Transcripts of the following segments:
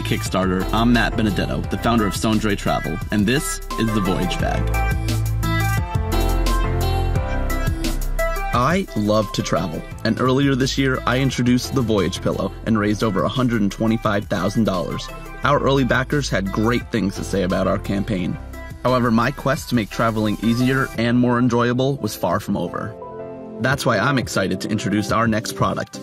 Hi Kickstarter, I'm Matt Benedetto, the founder of Sondre Travel, and this is the Voyage Bag. I love to travel, and earlier this year I introduced the Voyage Pillow and raised over $125,000. Our early backers had great things to say about our campaign. However, my quest to make traveling easier and more enjoyable was far from over. That's why I'm excited to introduce our next product,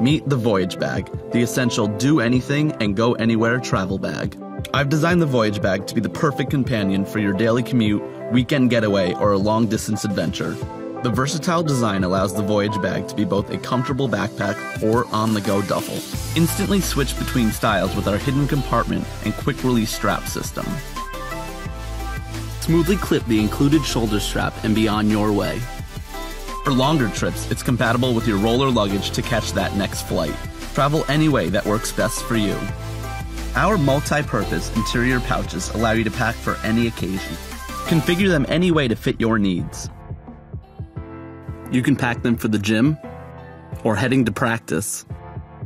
Meet the Voyage Bag, the essential do anything and go anywhere travel bag. I've designed the Voyage Bag to be the perfect companion for your daily commute, weekend getaway, or a long distance adventure. The versatile design allows the Voyage Bag to be both a comfortable backpack or on the go duffel. Instantly switch between styles with our hidden compartment and quick release strap system. Smoothly clip the included shoulder strap and be on your way. For longer trips, it's compatible with your roller luggage to catch that next flight. Travel any way that works best for you. Our multi-purpose interior pouches allow you to pack for any occasion. Configure them any way to fit your needs. You can pack them for the gym, or heading to practice,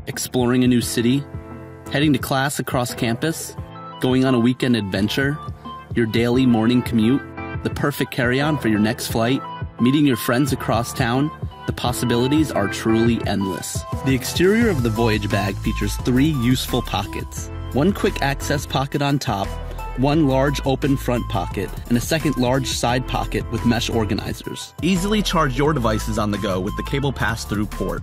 exploring a new city, heading to class across campus, going on a weekend adventure, your daily morning commute, the perfect carry-on for your next flight, Meeting your friends across town, the possibilities are truly endless. The exterior of the Voyage bag features three useful pockets one quick access pocket on top, one large open front pocket, and a second large side pocket with mesh organizers. Easily charge your devices on the go with the cable pass through port.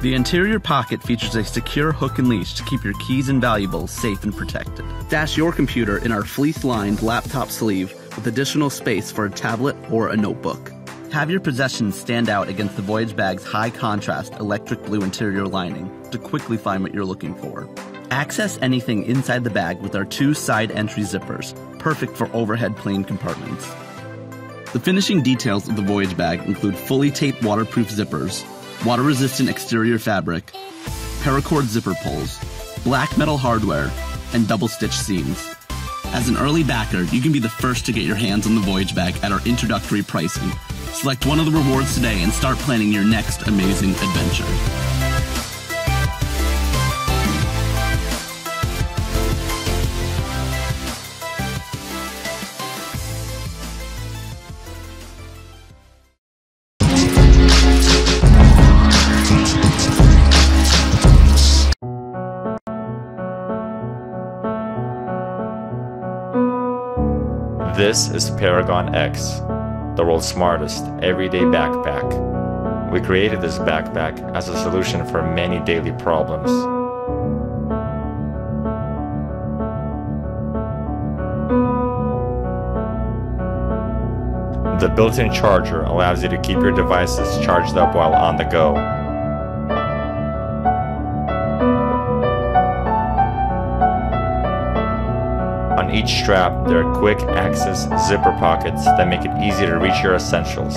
The interior pocket features a secure hook and leash to keep your keys and valuables safe and protected. Stash your computer in our fleece lined laptop sleeve with additional space for a tablet or a notebook. Have your possessions stand out against the Voyage bag's high contrast electric blue interior lining to quickly find what you're looking for. Access anything inside the bag with our two side entry zippers, perfect for overhead plane compartments. The finishing details of the Voyage bag include fully taped waterproof zippers, water resistant exterior fabric, paracord zipper pulls, black metal hardware, and double stitch seams. As an early backer, you can be the first to get your hands on the Voyage Bag at our introductory pricing. Select one of the rewards today and start planning your next amazing adventure. This is Paragon X, the world's smartest everyday backpack. We created this backpack as a solution for many daily problems. The built-in charger allows you to keep your devices charged up while on the go. On each strap, there are quick access zipper pockets that make it easy to reach your essentials.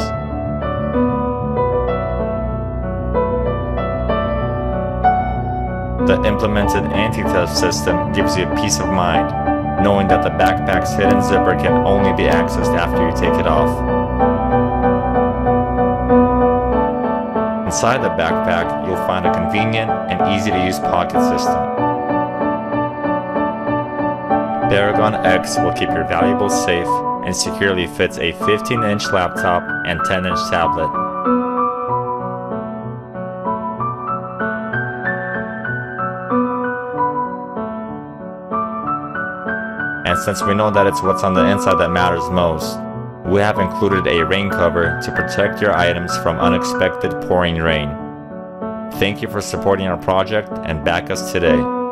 The implemented anti-theft system gives you peace of mind, knowing that the backpack's hidden zipper can only be accessed after you take it off. Inside the backpack, you'll find a convenient and easy to use pocket system. Paragon X will keep your valuables safe and securely fits a 15-inch laptop and 10-inch tablet. And since we know that it's what's on the inside that matters most, we have included a rain cover to protect your items from unexpected pouring rain. Thank you for supporting our project and back us today.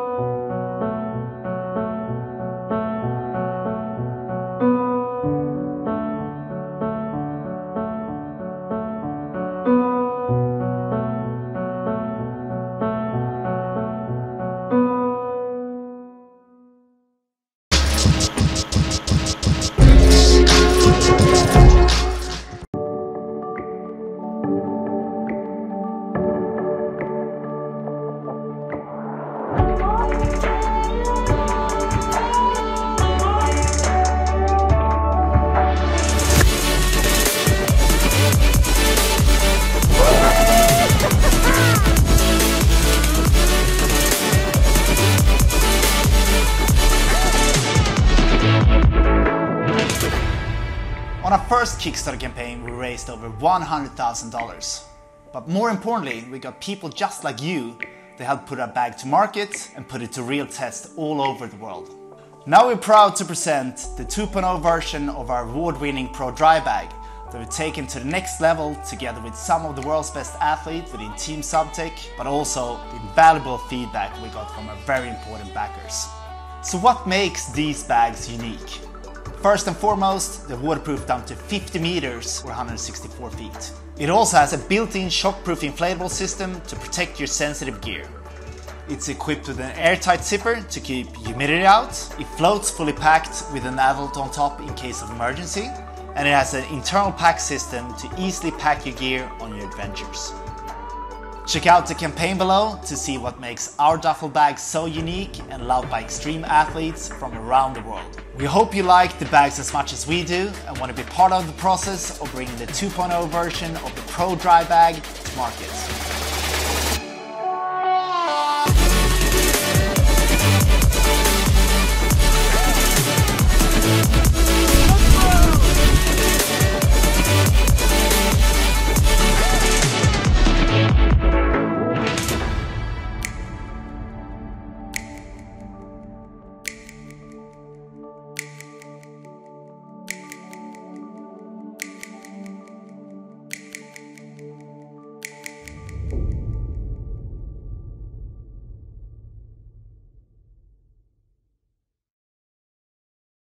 First Kickstarter campaign, we raised over $100,000. But more importantly, we got people just like you to help put our bag to market and put it to real test all over the world. Now we're proud to present the 2.0 version of our award-winning Pro Dry Bag that we've taken to the next level together with some of the world's best athletes within Team Subtech, but also the invaluable feedback we got from our very important backers. So what makes these bags unique? First and foremost, they're waterproof down to 50 meters or 164 feet. It also has a built-in shockproof inflatable system to protect your sensitive gear. It's equipped with an airtight zipper to keep humidity out. It floats fully packed with an adult on top in case of emergency. And it has an internal pack system to easily pack your gear on your adventures. Check out the campaign below to see what makes our duffel bag so unique and loved by extreme athletes from around the world. We hope you like the bags as much as we do and want to be part of the process of bringing the 2.0 version of the Pro Dry Bag to market.